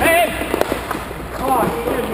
Hey! Oh,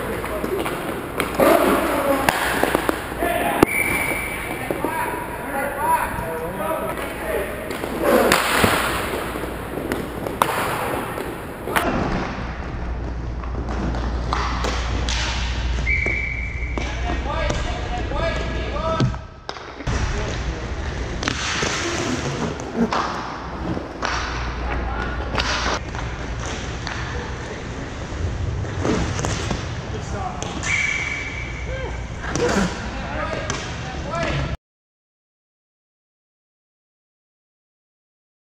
Yeah.